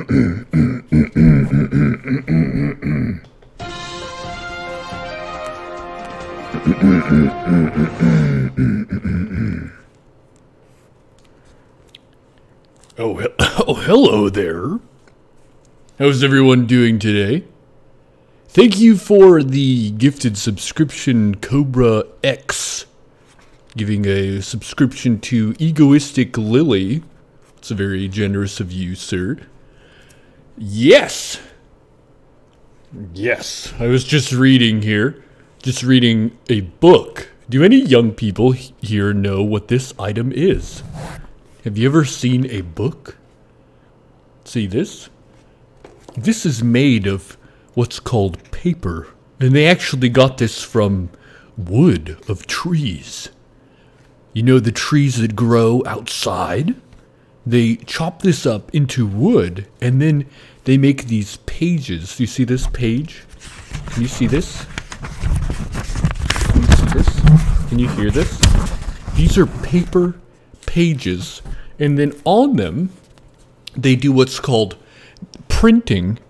Oh, he- oh, hello there. How's everyone doing today? Thank you for the gifted subscription, Cobra X. Giving a subscription to Egoistic Lily. It's very generous of you, sir. Yes! Yes, I was just reading here. Just reading a book. Do any young people here know what this item is? Have you ever seen a book? See this? This is made of what's called paper. And they actually got this from wood of trees. You know the trees that grow outside? They chop this up into wood and then they make these pages. You see this page? Can you see this? Can you see this? Can you hear this? These are paper pages, and then on them, they do what's called printing.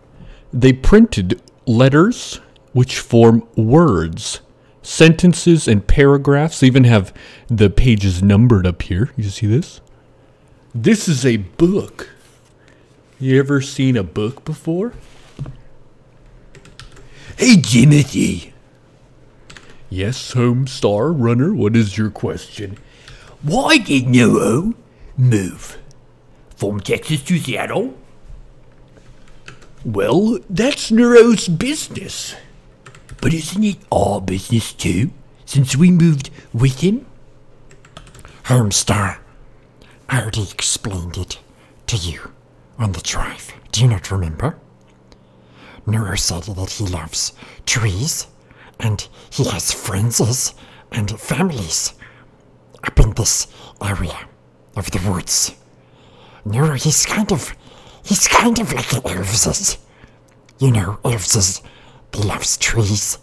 They printed letters which form words, sentences, and paragraphs. They even have the pages numbered up here. You see this? This is a book. You ever seen a book before? Hey, Jimothy. Yes, Homestar Runner, what is your question? Why did Neuro move from Texas to Seattle? Well, that's Neuro's business. But isn't it our business too, since we moved with him? Homestar, I already explained it to you on the drive. Do you not remember? Neuro said that he loves trees and he has friends and families up in this area of the woods. Neuro, he's kind of, he's kind of like an elves. You know, elves, they loves trees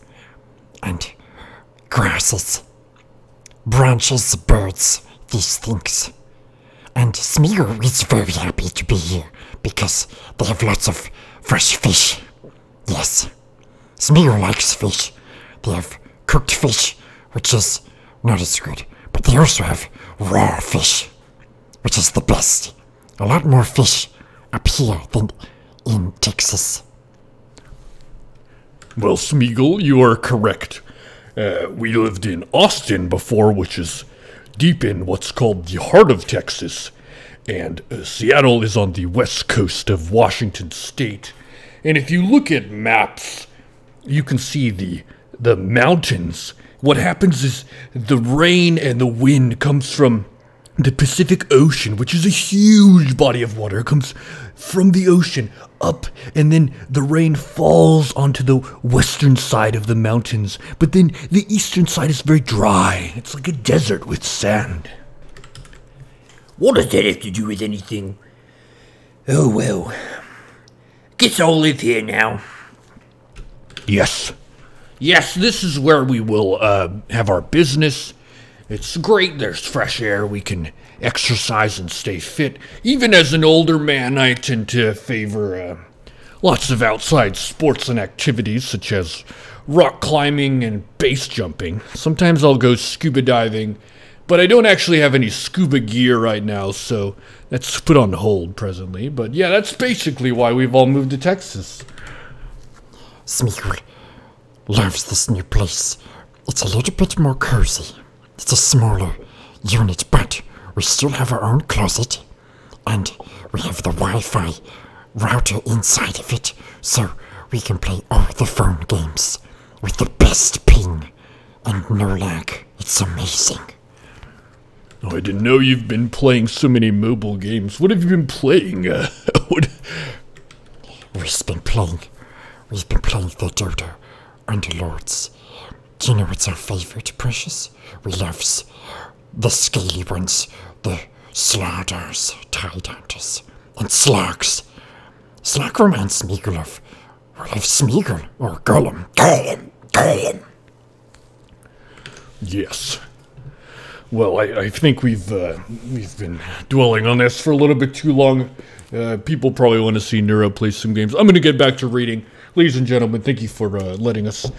and grasses, branches, birds, these things. And Smeagol is very happy to be here because they have lots of fresh fish. Yes, Smeagol likes fish. They have cooked fish, which is not as good, but they also have raw fish, which is the best. A lot more fish up here than in Texas. Well, Smeagol, you are correct. Uh, we lived in Austin before, which is deep in what's called the heart of Texas. And uh, Seattle is on the west coast of Washington state. And if you look at maps, you can see the the mountains. What happens is the rain and the wind comes from the Pacific Ocean, which is a huge body of water, comes from the ocean up, and then the rain falls onto the western side of the mountains. But then the eastern side is very dry. It's like a desert with sand. What does that have to do with anything? Oh well. Guess I'll live here now. Yes. Yes, this is where we will uh, have our business. It's great. There's fresh air. We can exercise and stay fit. Even as an older man, I tend to favor uh, lots of outside sports and activities such as rock climbing and base jumping. Sometimes I'll go scuba diving, but I don't actually have any scuba gear right now, so that's put on hold presently. But yeah, that's basically why we've all moved to Texas. Smeagol loves this new place. It's a little bit more cozy. It's a smaller unit, but we still have our own closet, and we have the Wi-Fi router inside of it, so we can play all the phone games with the best ping and no lag. It's amazing. Oh, I didn't know you've been playing so many mobile games. What have you been playing? Uh, what, We've been playing. We've been playing the Dota Underlords. Do you know what's our favorite, Precious? We loves the scaly ones, the Slardars, tidehunters, and slugs. Slug reminds Smeagol of, well, of Smeagol, or Gollum. Gollum, Gollum. yes. Well, I, I think we've uh, we've been dwelling on this for a little bit too long. Uh, people probably want to see Neuro play some games. I'm going to get back to reading. Ladies and gentlemen, thank you for uh, letting us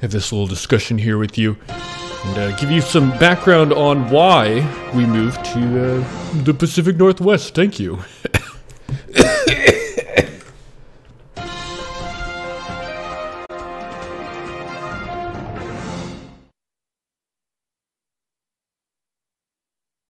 have this little discussion here with you and uh, give you some background on why we moved to uh, the Pacific Northwest. Thank you.